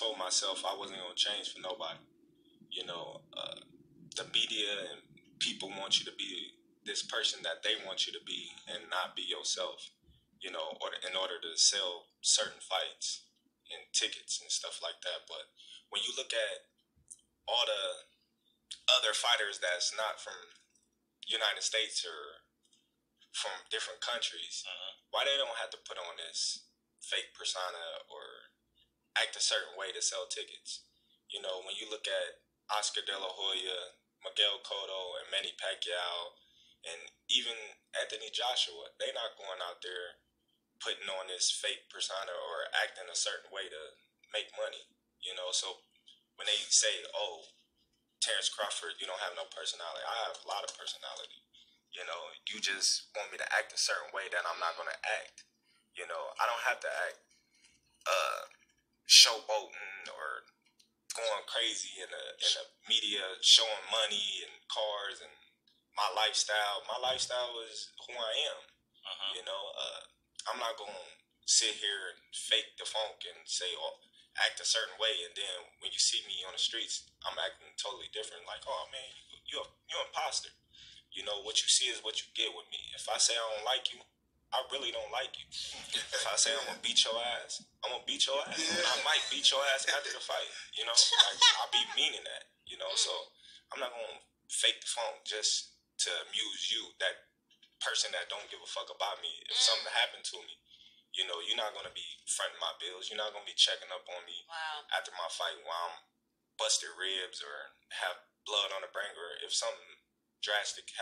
told myself I wasn't gonna change for nobody. You know, uh, the media and people want you to be this person that they want you to be and not be yourself. You know, or in order to sell certain fights and tickets and stuff like that. But when you look at all the other fighters that's not from United States or from different countries, Mhm. why they don't have to put on this fake persona or act a certain way to sell tickets? You know, when you look at Oscar De La Hoya, Miguel Cotto, and Manny Pacquiao, and even Anthony Joshua, they're not going out there putting on this fake persona or acting a certain way to make money. You know, so when they say, "Oh, Terrence Crawford, you don't have no personality," I have a lot of personality. You know, you just want me to act a certain way that I'm not gonna act. You know, I don't have to act uh showboating or going crazy in the in the media, showing money and cars and my lifestyle. My lifestyle is who I am. Mhm. You know, uh, I'm not gonna sit here and fake the funk and say, "Oh, act a certain way," and then when you see me on the streets, I'm acting totally different. Like, "Oh man, you you you imposter." You know, what you see is what you get with me. If I say I don't like you, I really don't like you. If I say I'm gonna beat your ass, I'm gonna beat your ass. I might beat your ass after the fight. You know, like, I'll be meaning that. You know, so I'm not gonna fake the phone just to amuse you, that person that don't give a fuck about me. If mm. something happened to me, you know, you're not gonna be fronting my bills. You're not gonna be checking up on me Wow. after my fight while I'm busted ribs or have blood on the brain or if something drastic happens